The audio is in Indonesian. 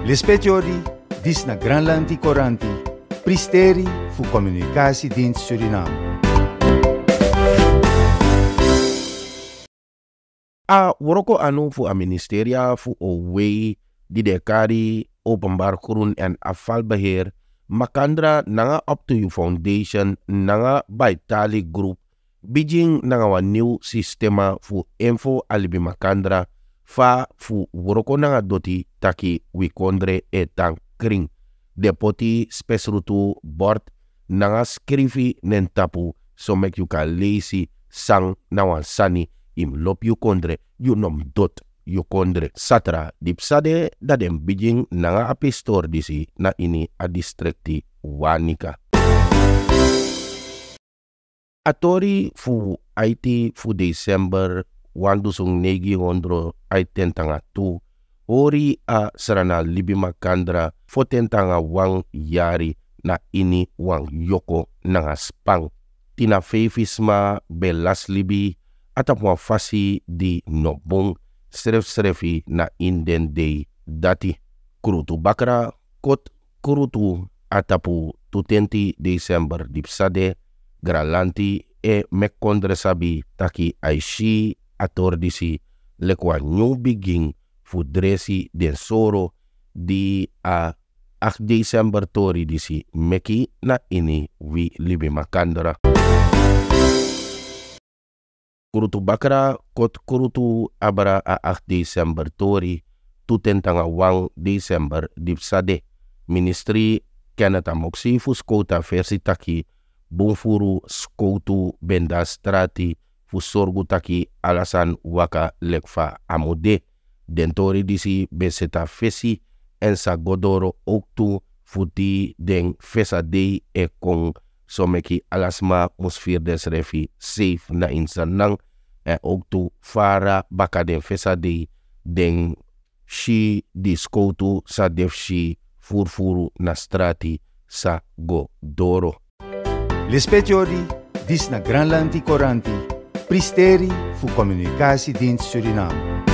Lispetiori, dis na Granlandi Coranti, pristeri fu Communicatiedienst Suriname. A woroko anu fu a ministeria fu o wei di dekari openbaar groen en afvalbeheer makandra nanga up to you foundation nanga baitali group bijing nanga wa new sistema fu info alibi makandra fa fu woroko nanga doti taki wikondre e tang kring de poti spesrutu bord nanga skrifi nen tapu so mek you kan sang na wan sani im lop you kondre you nom dot you kondre satra dipsade da dem bijing nanga api store disi na ini a wanika. Atori fu IT fu December wandu sung negi hondro ai tentanga tu. Ori a serana libi makandra fo tentanga wang yari na ini wang yoko nanga spang. Tina feifisma belas libi atapwa fasi di nobong seref serefi na inden dei dati. Kurutu bakra kot kurutu atapu tutenti December dipsade gralanti e mekondre sabi taki aishi atordisi lekwa new begin fu dresi den soro di a 8 December tori disi meki na ini wi libi makandra. Kurutu bakra kot kurutu abra a 8 December tori tutentanga wang December dipsade ministry kenata moksi fu skota versi taki bungfuru skoutu benda strati fu sorgu taki alasan waka lekfa amude dentori disi beseta fesi en sa godoro oktu futi den fesa dei e kong someki alasma musfir des refi safe na insanang e oktu fara baka den fesa dei den shi di skoutu sa furfuru na strati sa godoro. Lispetiori, dis na Granlandi Coranti, pristeri fu Communicatiedienst Suriname.